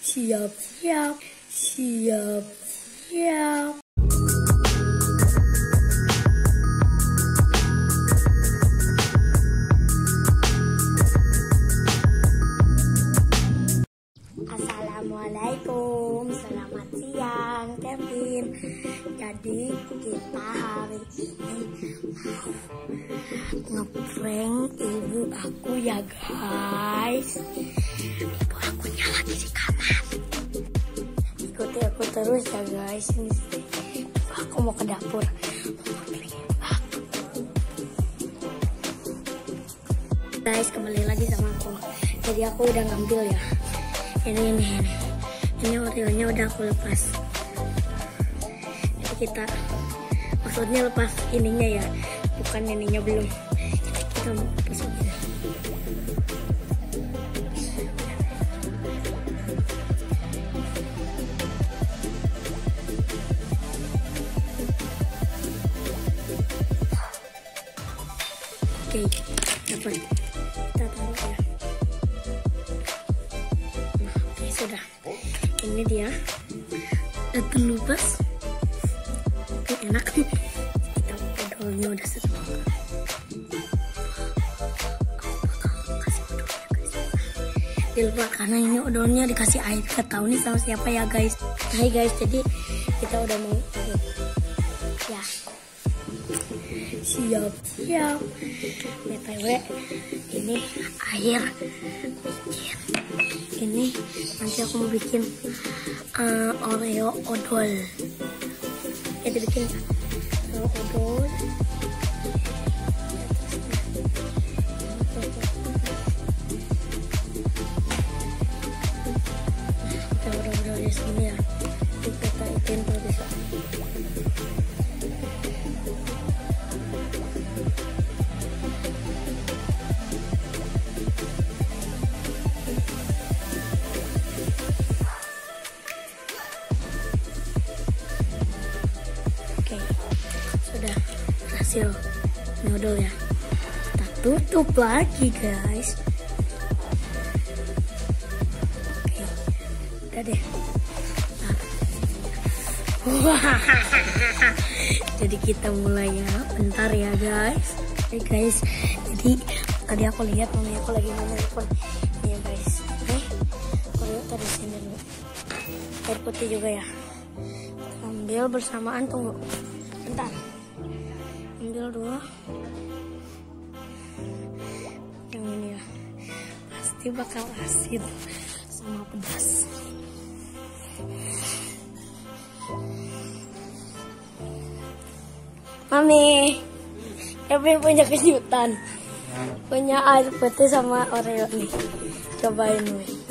小飘，小飘 Assalamualaikum, selamat siang Kevin. Jadi kita hari ini mau ngeprank ibu aku ya guys. Ibu aku lagi di kamar. Ikuti aku terus ya guys. Ibu aku mau ke dapur. Guys kembali lagi sama aku. Jadi aku udah ngambil ya. Ini ini ini ini oreo udah aku lepas. Jadi kita maksudnya lepas ininya ya. Bukan ininya belum. Kita masukin oke dapat. Kita taruh ya. Oke sudah. Ini dia. Udah lupas. Oke enak. Kita odolnya udah seru. Lupa karena ini odolnya dikasih air. Gak tahu nih sama siapa ya guys. Hai guys, jadi kita udah mau ya siap. Siap. Btw ini air. Bikin ini nanti aku mau bikin uh, oreo odol. Ya dibikin oreo odol. Kita udah-udah di sini ya. Kita ikin tuh bisa berhasil ya. Kita tutup lagi guys. Oke, udah deh. Nah. Jadi kita mulai ya, bentar ya guys. Oke guys, jadi tadi aku lihat mami aku lagi nelfon. Iya guys, oke. Koreo tadi sini dulu. Air putih juga ya ambil bersamaan tunggu bentar ambil dua yang ini ya pasti bakal asin sama pedas Mami, Kevin punya kejutan. Punya air putih sama Oreo nih. Cobain nih.